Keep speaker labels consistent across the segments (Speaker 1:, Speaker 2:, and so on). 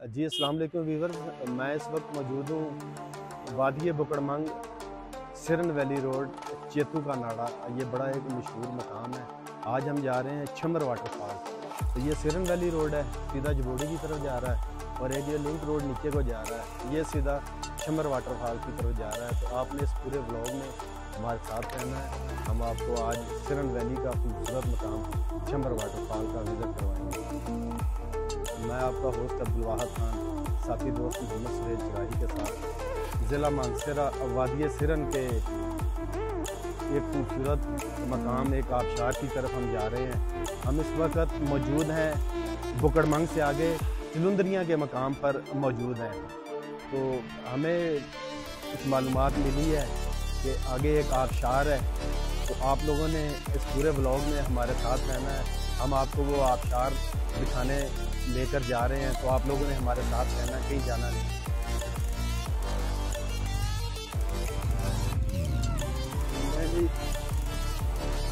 Speaker 1: जी वालेकुम वीवर मैं इस वक्त मौजूद हूँ वादी बुकड़मंग सिरन वैली रोड, चेतू का नाड़ा ये बड़ा एक मशहूर मकाम है। आज हम जा रहे हैं छमर वाटरफॉल। तो ये सिरन वैली रोड है, सीधा जबोड़ी की तरफ़ जा रहा है और एक ये लिंक रोड नीचे को जा रहा है। ये सीधा छमर वाटरफॉल की तरफ़ जा रहा है। तो आपने इस पूरे ब्लॉग में हमारे साथ रहना है। हम आपको आज सिरन वैली का खूबसूरत मकाम छमर वाटरफॉल का विज़िट करवाएँगे। मैं आपका होस्ट अब्दुलवाहद खान, साथी दोस्त मोहम्मद सुहेल चराही के साथ ज़िला मानसरा वादी सिरन के एक खूबसूरत मकाम एक आबशार की तरफ़ हम जा रहे हैं। हम इस वक्त मौजूद हैं बुकड़मंग से आगे चलुंदरियाँ के मकाम पर मौजूद हैं। तो हमें कुछ मालूम मिली है कि आगे एक आबशार है। तो आप लोगों ने इस पूरे ब्लॉग में हमारे साथ रहना है। हम आपको वो आबशार दिखाने लेकर जा रहे हैं तो आप लोगों ने हमारे साथ रहना, कहीं जाना नहीं।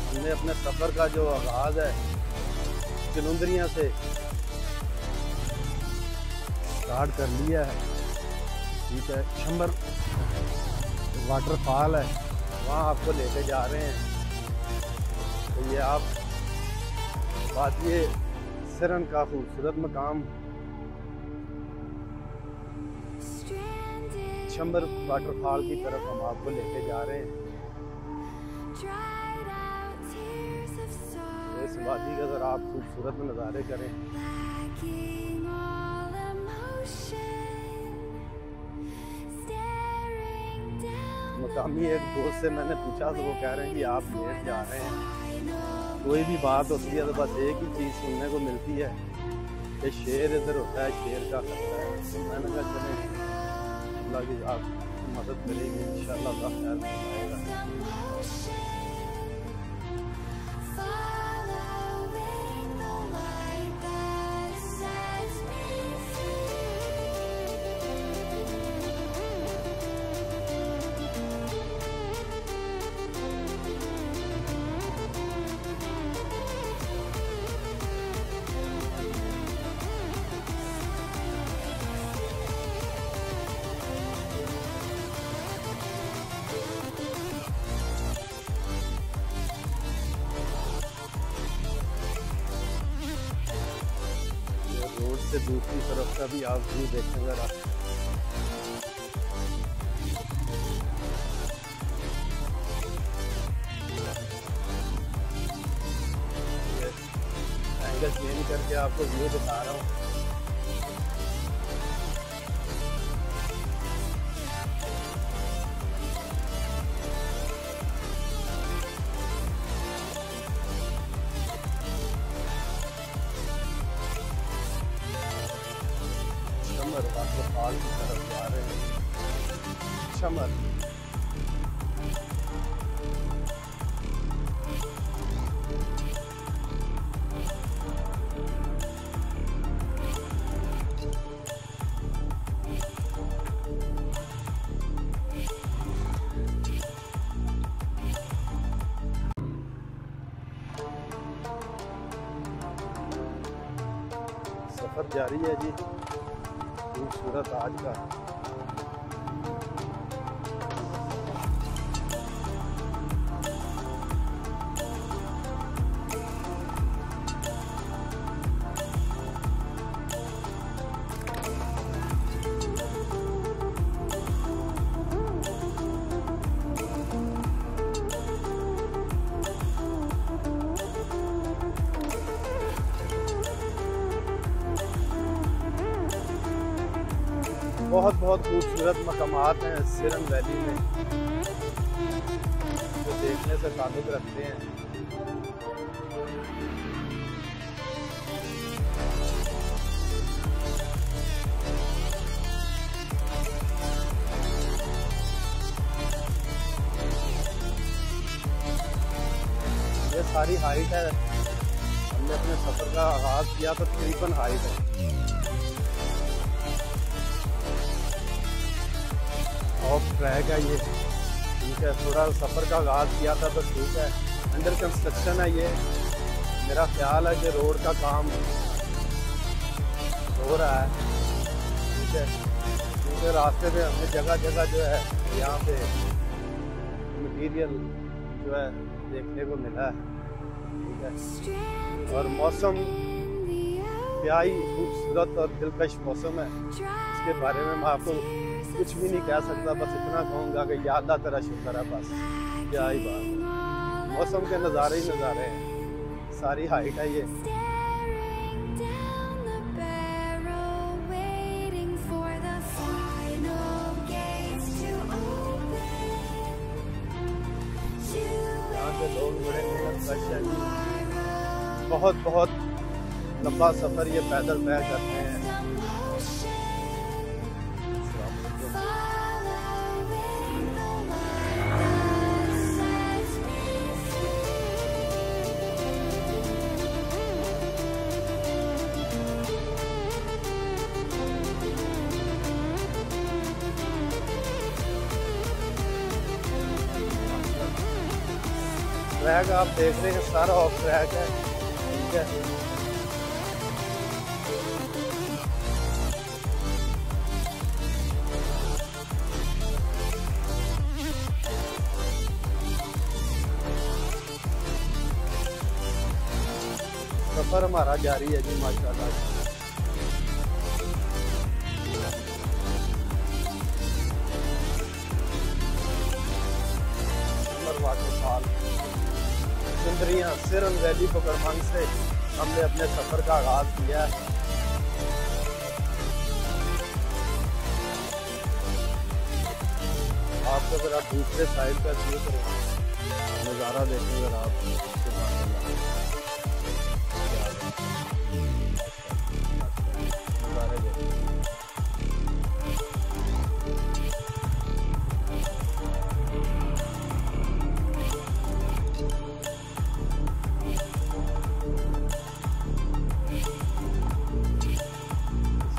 Speaker 1: हमने अपने सफ़र का जो आगाज़ है चलुंदरिया से स्टार्ट कर लिया है। ठीक है शंबर वाटरफॉल है, वहाँ आपको लेके जा रहे हैं। तो ये आप बात ये सिरन का खूबसूरत मकाम। शंबर वाटरफॉल की तरफ़ हम आपको लेके जा रहे हैं। तो इस वादी का ज़रा आप खूबसूरत नज़ारे करें। मकामी एक दोस्त से मैंने पूछा तो वो कह रहे हैं कि आप लेट जा रहे हैं। कोई भी बात होती है तो बस एक ही चीज़ सुनने को मिलती है कि शेर इधर होता है, शेर का खतरा है। मैंने कहा, चले, अल्लाह की आप मदद करेगी इन शाला से दूसरी तरफ़ का भी आप व्यू देखें ज़रा एंगल चेंज करके आपको व्यू दिखा रहा हूँ। शमर वाटरफॉल की तरफ़ जा रहे हैं शमर सफ़र जारी है जी। खूबसूरत आज का बहुत बहुत खूबसूरत मकाम हैं सिरम वैली में। जो देखने से ताल्लुक़ रखते हैं। ये सारी हाइट है। हमने अपने सफ़र का आगाज़ किया तो तकरीबन हाइट है। ऑफ़ ट्रैक है ये। ठीक है थोड़ा सफ़र का आगाज़ किया था तो ठीक है। अंडर कंस्ट्रक्शन है ये। मेरा ख्याल है कि रोड का काम हो रहा है। ठीक है। क्योंकि रास्ते में हमें जगह जगह जो है यहाँ पे मटीरियल जो है देखने को मिला है। ठीक है। और मौसम ही खूबसूरत और दिलकश मौसम है। इसके बारे में मैं आपको कुछ भी नहीं कह सकता, बस इतना कहूँगा कि या अल्लाह तेरा शुक्र है, बस। क्या ही बात मौसम के नज़ारे ही नज़ारे हैं। सारी हाइट है ये। बहुत बहुत लंबा सफ़र ये पैदल तय करते हैं। ट्रैक आप देख रहे हैं, सारा ऑफ़ ट्रैक है। ठीक है। सफ़र हमारा जारी है जी, माशाल्लाह। वाटरफॉल सुंदरियाँ सिरन वैली पकड़मंग से हमने अपने सफ़र का आगाज़ किया है। आपको अगर आप दूसरे साइड का व्यू करें। नज़ारा देखें अगर आप।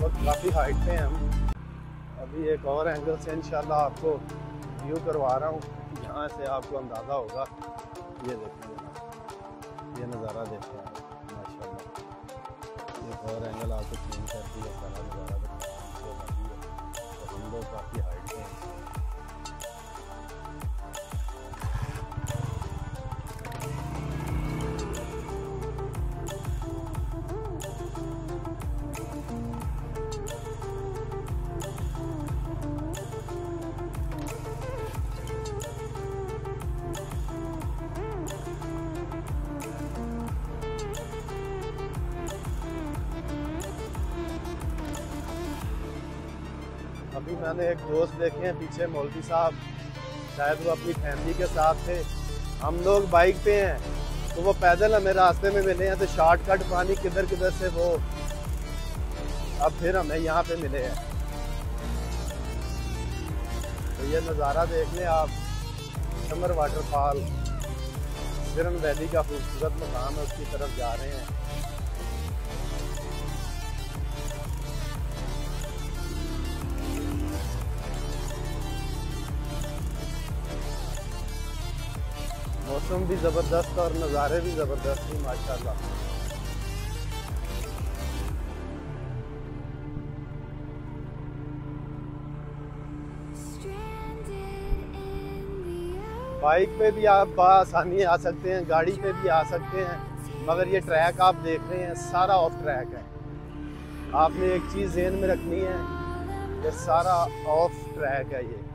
Speaker 1: वक्त काफ़ी हाइट पे हम। अभी एक और एंगल से इंशाल्लाह आपको व्यू करवा रहा हूँ। यहाँ से आपको अंदाज़ा होगा। ये देखें ये नज़ारा देखें हैं माशा एक और एंगल आपको चेंज कर सारा नज़ारा अभी मैंने एक दोस्त देखे हैं पीछे मौलवी साहब। शायद वो अपनी फैमिली के साथ थे। हम लोग बाइक पे हैं तो वो पैदल हमें रास्ते में मिले हैं तो शॉर्टकट पानी किधर किधर से वो अब फिर हमें यहाँ पे मिले हैं। तो ये नज़ारा देख लें आप समर वाटरफॉल सिरन वैली का खूबसूरत मकाम है उसकी तरफ़ जा रहे हैं। मौसम भी ज़बरदस्त और नज़ारे भी ज़बरदस्त ही, माशाल्लाह। बाइक पे भी आप आसानी आ सकते हैं, गाड़ी पे भी आ सकते हैं, मगर ये ट्रैक आप देख रहे हैं, सारा ऑफ़ ट्रैक है। आपने एक चीज़ जहन में रखनी है ये सारा ऑफ़ ट्रैक है ये।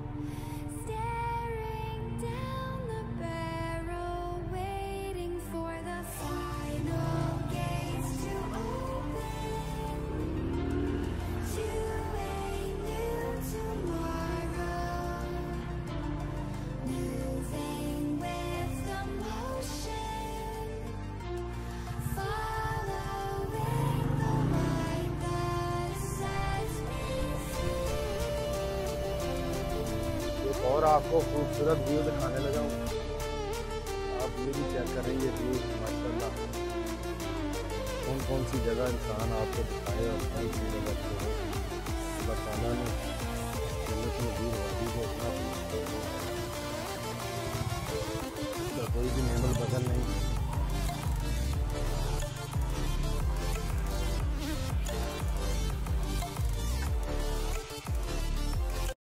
Speaker 1: आपको खूबसूरत व्यू दिखाने लगा हूँ। आप ये भी चेक करेंगे व्यू माशाल्लाह। कौन कौन सी जगह इंसान आपको दिखाए और कौन सी जगह